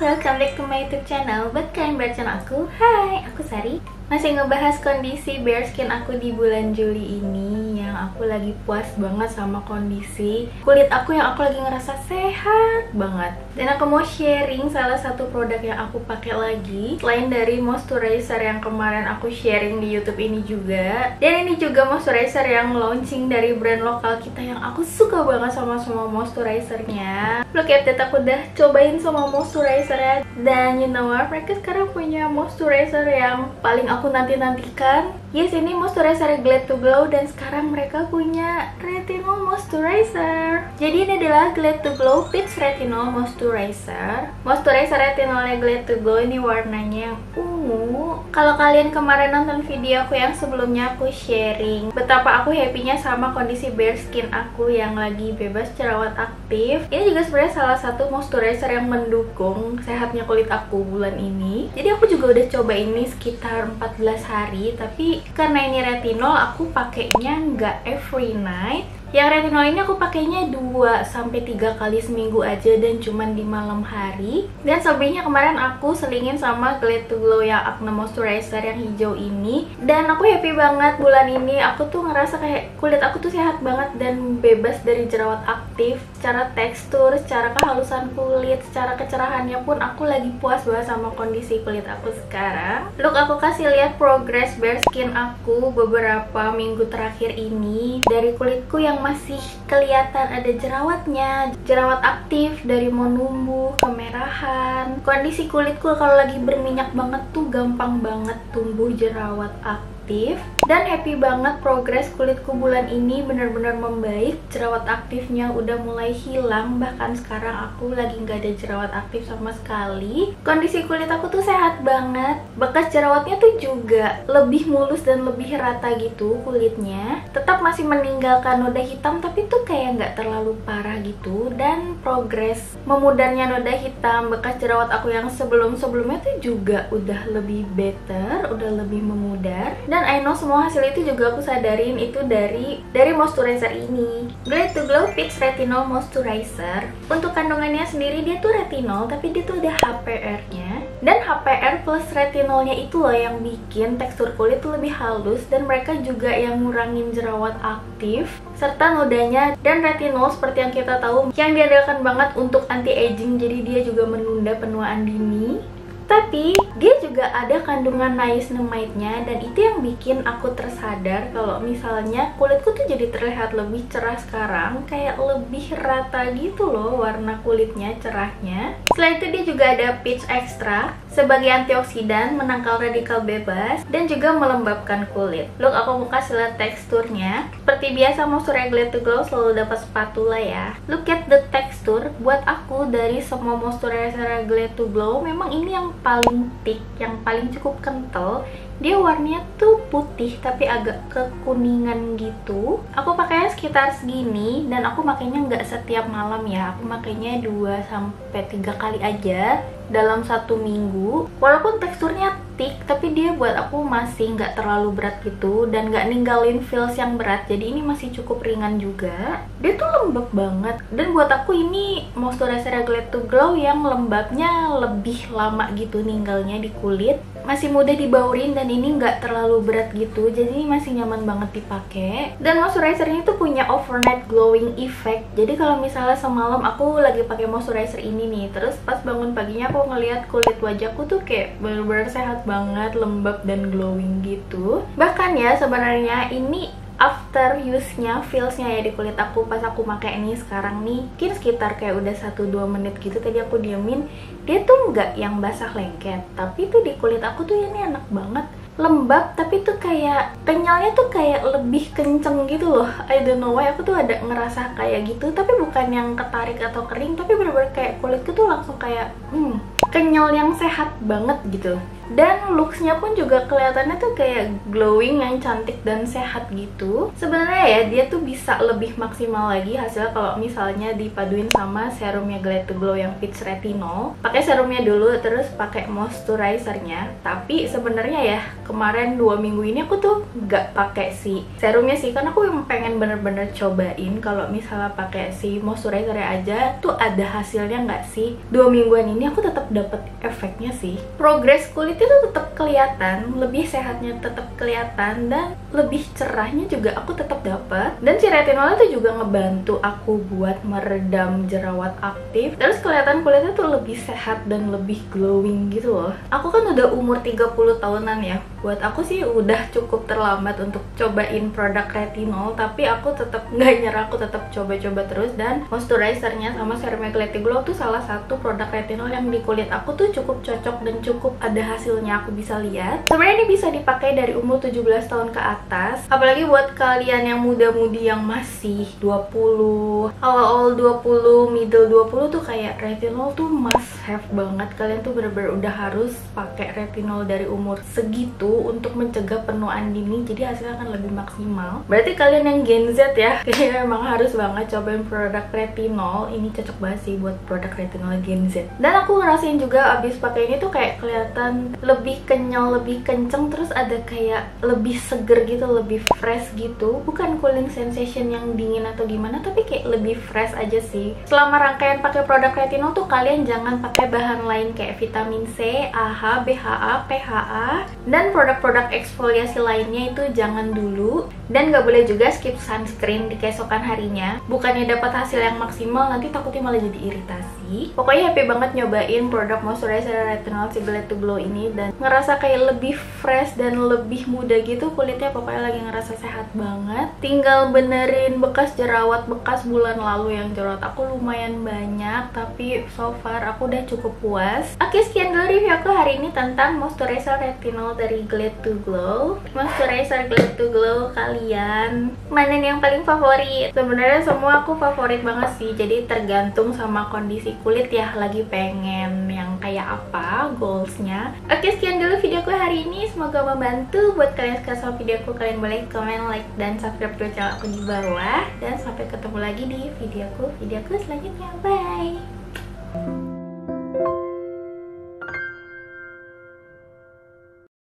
welcome back to my youtube channel. Buat kalian baru channel aku, hai, aku Sari Masih ngebahas kondisi bare skin aku di bulan Juli ini Yang aku lagi puas banget sama kondisi Kulit aku yang aku lagi ngerasa sehat banget. Dan aku mau sharing salah satu produk yang aku pakai lagi Selain dari moisturizer yang kemarin aku sharing di youtube ini juga. Dan ini juga moisturizer yang launching dari brand lokal kita Yang aku suka banget sama semua moisturizernya. Look at that, aku udah cobain semua moisturizer Dan you know what, mereka sekarang punya moisturizer yang paling nanti-nantikan Yes, ini moisturizer Glad to Glow dan sekarang mereka punya retinol moisturizer. Jadi ini adalah Glad to Glow Peach Retinol Moisturizer. Moisturizer retinolnya Glad to Glow ini warnanya yang ungu. Kalau kalian kemarin nonton video aku yang sebelumnya aku sharing betapa aku happynya sama kondisi bare skin aku yang lagi bebas jerawat aktif. Ini juga sebenarnya salah satu moisturizer yang mendukung sehatnya kulit aku bulan ini. Jadi aku juga udah coba ini sekitar 14 hari tapi karena ini retinol aku pakainya nggak every night yang retinol ini aku pakainya 2 sampai 3 kali seminggu aja dan cuman di malam hari. Dan selebihnya kemarin aku selingin sama Glad to Glow yang Acne Moisturizer yang hijau ini. Dan aku happy banget bulan ini. Aku tuh ngerasa kayak kulit aku tuh sehat banget dan bebas dari jerawat aktif. Secara tekstur, secara kehalusan kulit, secara kecerahannya pun aku lagi puas banget sama kondisi kulit aku sekarang. Look aku kasih lihat progress bare skin aku beberapa minggu terakhir ini dari kulitku yang masih kelihatan ada jerawatnya. Jerawat aktif dari mau numbuh kemerahan. Kondisi kulitku kalau lagi berminyak banget tuh gampang banget tumbuh jerawat aktif dan happy banget progres kulitku bulan ini benar-benar membaik. Jerawat aktifnya udah mulai hilang bahkan sekarang aku lagi nggak ada jerawat aktif sama sekali. Kondisi kulit aku tuh sehat banget. Bekas jerawatnya tuh juga lebih mulus dan lebih rata gitu kulitnya. Tetap masih meninggalkan noda hitam tapi tuh kayak nggak terlalu parah gitu. Dan progres memudarnya noda hitam bekas jerawat aku yang sebelum-sebelumnya tuh juga udah lebih better udah lebih memudar. Dan I know semua hasil itu juga aku sadarin itu dari dari moisturizer ini. Glad to Glow Peach Retinol Moisturizer. Untuk kandungannya sendiri dia tuh retinol tapi dia tuh ada HPR nya dan HPR plus retinolnya itu loh yang bikin tekstur kulit tuh lebih halus dan mereka juga yang ngurangin jerawat aktif serta nodanya dan retinol seperti yang kita tahu yang diandalkan banget untuk anti aging jadi dia juga menunda penuaan dini tapi dia juga ada kandungan niacinamide-nya dan itu yang bikin aku tersadar kalau misalnya kulitku tuh jadi terlihat lebih cerah sekarang, kayak lebih rata gitu loh warna kulitnya cerahnya. Selain itu dia juga ada peach extra sebagai antioksidan, menangkal radikal bebas dan juga melembabkan kulit. Look, aku mau kasih lihat teksturnya. Seperti biasa Glad to Glow selalu dapat spatula ya. Look at the texture. Buat aku dari semua moisturizer Glad to Glow memang ini yang paling thick, yang paling cukup kental. Dia warnanya tuh putih tapi agak kekuningan gitu. Aku pakainya sekitar segini dan aku makainya nggak setiap malam ya. Aku makainya 2 sampai 3 kali aja dalam satu minggu. Walaupun teksturnya thick tapi dia buat aku masih nggak terlalu berat gitu dan nggak ninggalin feels yang berat. Jadi ini masih cukup ringan juga. Dia tuh lembab banget. Dan buat aku ini moisturizer Glad to Glow yang lembabnya lebih lama gitu ninggalnya di kulit. Masih mudah dibaurin dan ini nggak terlalu berat gitu jadi masih nyaman banget dipakai dan moisturizer ini tuh punya overnight glowing effect. Jadi kalau misalnya semalam aku lagi pakai moisturizer ini nih terus pas bangun paginya aku ngeliat kulit wajahku tuh kayak bener-bener sehat banget lembab dan glowing gitu. Bahkan ya sebenarnya ini after use-nya, feels-nya ya di kulit aku pas aku pakai ini sekarang nih mungkin sekitar kayak udah 1-2 menit gitu tadi aku diemin dia tuh nggak yang basah lengket. Tapi tuh di kulit aku tuh ini enak banget. Lembab tapi tuh kayak kenyalnya tuh kayak lebih kenceng gitu loh. I don't know why aku tuh ada ngerasa kayak gitu. Tapi bukan yang ketarik atau kering tapi bener-bener kayak kulitku tuh langsung kayak hmm kenyal yang sehat banget gitu dan looksnya pun juga kelihatannya tuh kayak glowing yang cantik dan sehat gitu. Sebenarnya ya dia tuh bisa lebih maksimal lagi hasilnya kalau misalnya dipaduin sama serumnya Glad to Glow yang Peach Retinol. Pakai serumnya dulu terus pakai moisturizernya. Tapi sebenarnya ya kemarin dua minggu ini aku tuh gak pakai si serumnya sih. Karena aku pengen bener-bener cobain kalau misalnya pakai si moisturizernya aja tuh ada hasilnya nggak sih? Dua mingguan ini aku tetap dapet efeknya sih. Progres kulit itu tetap kelihatan lebih sehatnya tetap kelihatan dan lebih cerahnya juga aku tetap dapat dan si retinol itu juga ngebantu aku buat meredam jerawat aktif. Terus kelihatan kulitnya tuh lebih sehat dan lebih glowing gitu loh. Aku kan udah umur 30 tahunan ya buat aku sih udah cukup terlambat untuk cobain produk retinol tapi aku tetap nggak nyerah aku tetap coba-coba terus. Dan moisturizernya sama serum Clarity Glow tuh salah satu produk retinol yang di kulit aku tuh cukup cocok dan cukup ada hasilnya aku bisa lihat. Sebenarnya ini bisa dipakai dari umur 17 tahun ke atas. Apalagi buat kalian yang muda-mudi yang masih 20 awal-awal 20 middle 20 tuh kayak retinol tuh must have banget. Kalian tuh bener-bener udah harus pakai retinol dari umur segitu untuk mencegah penuaan dini jadi hasilnya akan lebih maksimal. Berarti kalian yang Gen Z ya kayaknya memang harus banget cobain produk retinol. Ini cocok banget sih buat produk retinol Gen Z. Dan aku ngerasain juga abis pakai ini tuh kayak kelihatan lebih kenyal lebih kenceng terus ada kayak lebih seger gitu lebih fresh gitu. Bukan cooling sensation yang dingin atau gimana tapi kayak lebih fresh aja sih. Selama rangkaian pakai produk retinol tuh kalian jangan pakai bahan lain kayak vitamin C, AHA, BHA, PHA dan produk-produk eksfoliasi lainnya itu jangan dulu dan gak boleh juga skip sunscreen di keesokan harinya. Bukannya dapat hasil yang maksimal nanti takutnya malah jadi iritasi pokoknya happy banget nyobain produk moisturizer retinol Glad to Glow ini dan ngerasa kayak lebih fresh dan lebih muda gitu kulitnya pokoknya lagi ngerasa sehat banget. Tinggal benerin bekas jerawat bekas bulan lalu yang jerawat aku lumayan banyak tapi so far aku udah cukup puas. Oke sekian dulu review aku hari ini tentang moisturizer retinol dari Glad to Glow. Moisturizer Glad to Glow kalian mana yang paling favorit. Sebenarnya semua aku favorit banget sih jadi tergantung sama kondisi kulit ya lagi pengen yang kayak apa goalsnya. Oke sekian dulu videoku hari ini. Semoga membantu buat kalian suka sama videoku kalian boleh komen like dan subscribe ke channel aku di bawah. Dan sampai ketemu lagi di videoku videoku selanjutnya. Bye